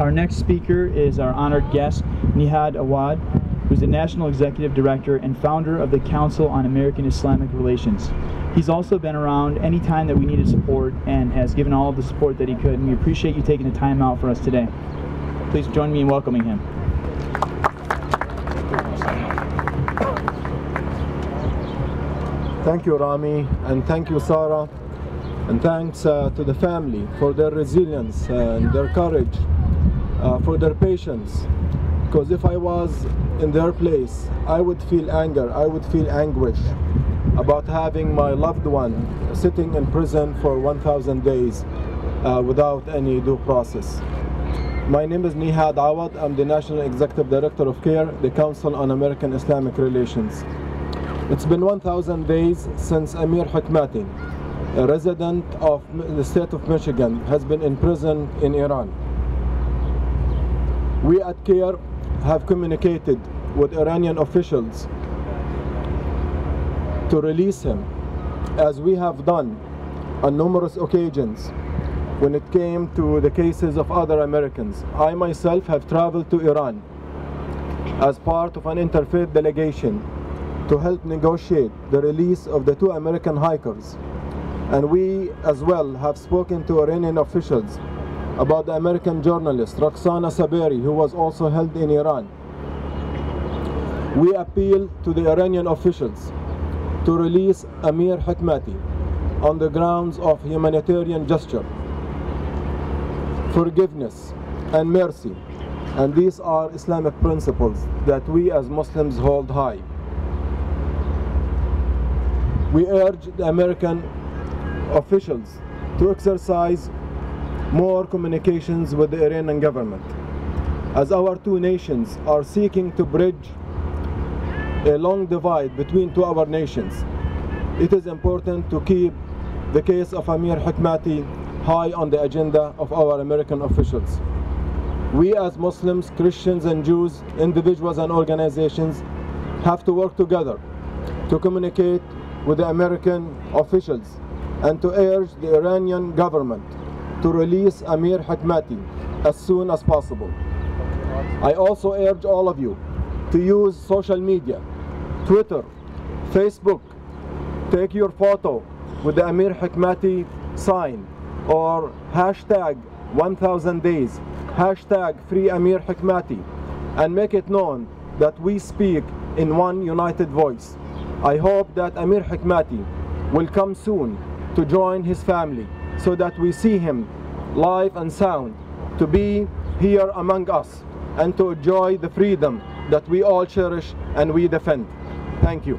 Our next speaker is our honored guest, Nihad Awad, who's the National Executive Director and founder of the Council on American Islamic Relations. He's also been around any time that we needed support and has given all of the support that he could, and we appreciate you taking the time out for us today. Please join me in welcoming him. Thank you, Rami, and thank you, Sarah, and thanks uh, to the family for their resilience and their courage, uh, for their patience. Because if I was in their place, I would feel anger, I would feel anguish about having my loved one sitting in prison for 1,000 days uh, without any due process. My name is Nihad Awad. I'm the National Executive Director of CAIR, the Council on American Islamic Relations. It's been 1,000 days since Amir Hekmati, a resident of the state of Michigan, has been in prison in Iran. We at CAIR have communicated with Iranian officials to release him, as we have done on numerous occasions when it came to the cases of other Americans. I myself have traveled to Iran as part of an interfaith delegation to help negotiate the release of the two American hikers. And we as well have spoken to Iranian officials about the American journalist Roxana Saberi, who was also held in Iran. We appeal to the Iranian officials to release Amir Hekmati on the grounds of humanitarian gesture, forgiveness, and mercy. And these are Islamic principles that we as Muslims hold high we urge the American officials to exercise more communications with the Iranian government as our two nations are seeking to bridge a long divide between two our nations. It is important to keep the case of Amir Hekmati high on the agenda of our American officials. We as Muslims, Christians and Jews, individuals and organizations have to work together to communicate with the American officials and to urge the Iranian government to release Amir Hekmati as soon as possible. I also urge all of you to use social media, Twitter, Facebook, take your photo with the Amir Hekmati sign or hashtag 1000 days, hashtag free Amir Hekmati and make it known that we speak in one united voice. I hope that Amir Hekmati will come soon to join his family so that we see him live and sound to be here among us and to enjoy the freedom that we all cherish and we defend. Thank you.